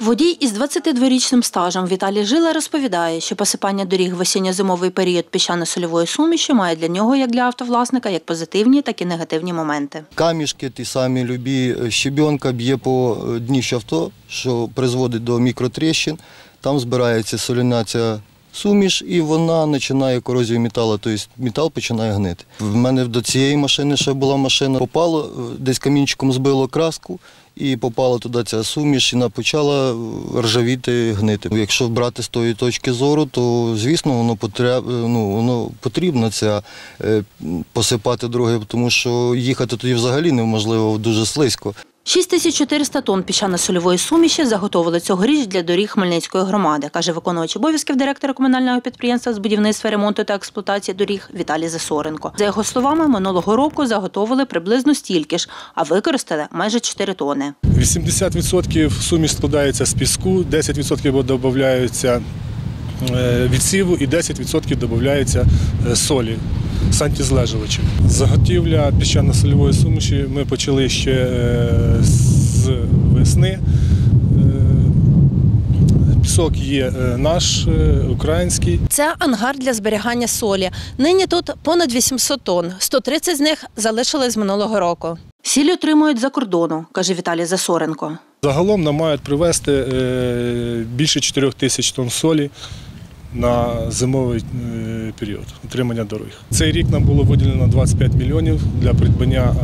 Водій із 22-річним стажем Віталій Жила розповідає, що посипання доріг в осінньо-зимовий період піщано-сольової суміші має для нього, як для автовласника, як позитивні, так і негативні моменти. Камішки, ті самі любі, е, щебенка б'є по е, дніщу авто, що призводить до мікротріщин. Там збирається соляна ця суміш і вона починає корозію металу, тобто метал починає гнити. В мене до цієї машини ще була машина, попало, е, десь камінчиком збило краску і попала туди ця суміш, і вона почала ржавіти, гнити. Якщо брати з тої точки зору, то звісно воно потрібно, ну, воно потрібно це е, посипати дороги, тому що їхати тоді взагалі неможливо дуже слизько. 6400 тонн піщано-сольової суміші заготовили цьогоріч для доріг Хмельницької громади, каже виконувач обов'язків директора комунального підприємства з будівництва, ремонту та експлуатації доріг Віталій Засоренко. За його словами, минулого року заготовили приблизно стільки ж, а використали майже 4 тонни. 80% суміш складається з піску, 10% додається е, відсіву і 10% додається е, солі з антизлежувачів. Заготівля піщано-сольової суміші ми почали ще е, з весни. Е, Пісок є е, наш, український. Це ангар для зберігання солі. Нині тут понад 800 тонн. 130 з них залишили з минулого року. Сіль отримують за кордону, каже Віталій Засоренко. Загалом нам мають привезти більше 4 тисяч тонн солі на зимовий е, період утримання доріг. Цей рік нам було виділено 25 мільйонів для придбання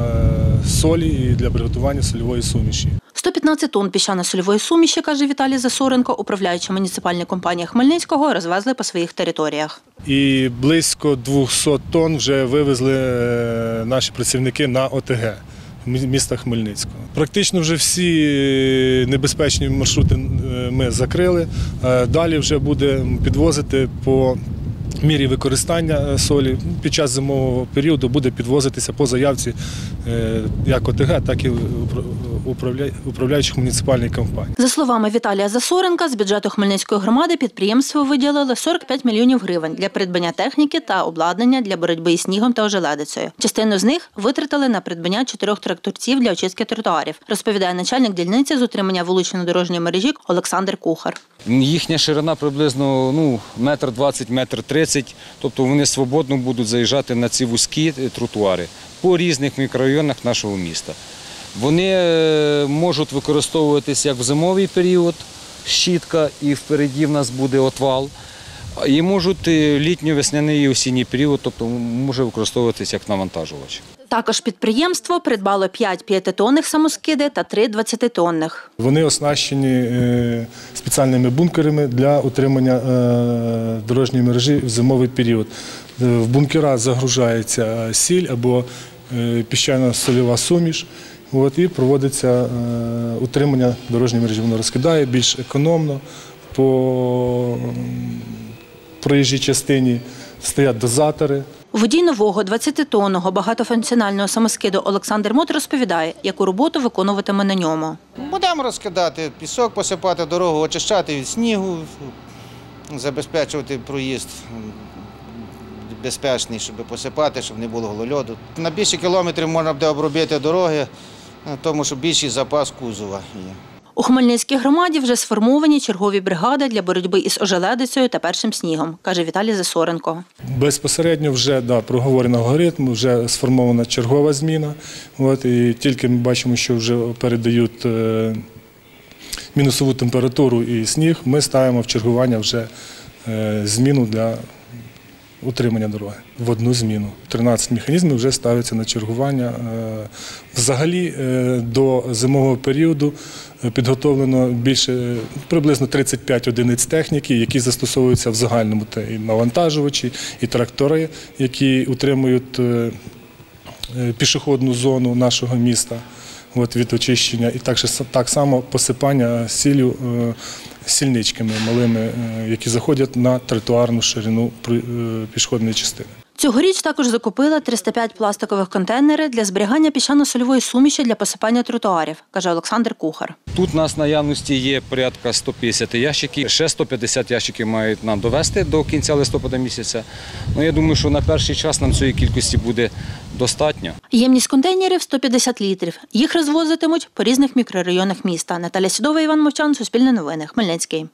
е, солі і для приготування сольової суміші. 115 тонн піщано-сольової суміші, каже Віталій Засоренко, управляюча муніципальна компанія Хмельницького, розвезли по своїх територіях. І близько 200 тонн вже вивезли е, наші працівники на ОТГ міста Хмельницького. Практично вже всі небезпечні маршрути е, ми закрили. Е, Далі вже буде підвозити по мірі використання е, солі. Під час зимового періоду буде підвозитися по заявці е, як ОТГ, так і управляючих муніципальних компаній. За словами Віталія Засоренка, з бюджету Хмельницької громади підприємство виділили 45 мільйонів гривень для придбання техніки та обладнання для боротьби із снігом та ожеледицею. Частину з них витратили на придбання чотирьох тракторців для очистки тротуарів, розповідає начальник дільниці з утримання вулично-дорожньої мережі Олександр Кухар. Їхня ширина приблизно ну, метр двадцять, метр тридцять, тобто вони свободно будуть заїжджати на ці вузькі е, тротуари по різних мікрорайонах нашого міста. Вони е, можуть використовуватись як в зимовий період, щітка, і впереді в нас буде отвал. І можуть е, літньо-весняний і осінній період, тобто може використовуватись як навантажувач. Також підприємство придбало 5 п'ятитонних самоскиди та 3 20-тонних. Вони оснащені е, спеціальними бункерами для утримання е, дорожньої мережі в зимовий період. В бункера загружається сіль або е, піщано-сольова суміш. От, і проводиться е, утримання дорожньої мережі. Воно розкидає більш економно по проїжджій частині стоять дозатори. Водій нового 20-тонного багатофункціонального самоскиду Олександр Мот розповідає, яку роботу виконуватиме на ньому. Будемо розкидати пісок, посипати дорогу, очищати від снігу, забезпечувати проїзд безпечний, щоб посипати, щоб не було голольоду. На більше кілометрів можна буде обробити дороги, тому що більший запас кузова є. У Хмельницькій громаді вже сформовані чергові бригади для боротьби із ожеледицею та першим снігом, каже Віталій Засоренко. Безпосередньо вже да, проговорено алгоритм, вже сформована чергова зміна. От, і тільки ми бачимо, що вже передають е, мінусову температуру і сніг, ми ставимо в чергування вже е, зміну для утримання дороги в одну зміну. 13 механізмів вже ставиться на чергування. Е, Взагалі е, до зимового періоду е, підготовлено більше приблизно 35 одиниць техніки, які застосовуються в загальному Це і навантажувачі, і трактори, які утримують пішохідну зону нашого міста от, від очищення, і так, так само посипання сіллю сільничками малими, е, які заходять на тротуарну ширину е, пішохідної частини. Цьогоріч також закупили 305 пластикових контейнерів для зберігання піщано-сольової суміші для посипання тротуарів, каже Олександр Кухар. Тут у нас наявності є порядка 150 ящиків. Ще 150 ящиків мають нам довести до кінця листопада місяця. Ну, я думаю, що на перший час нам цієї кількості буде достатньо. Ємність контейнерів 150 літрів. Їх розвозитимуть по різних мікрорайонах міста. Наталя Сідова, Іван Мовчан, Суспільне новини, Хмельницький.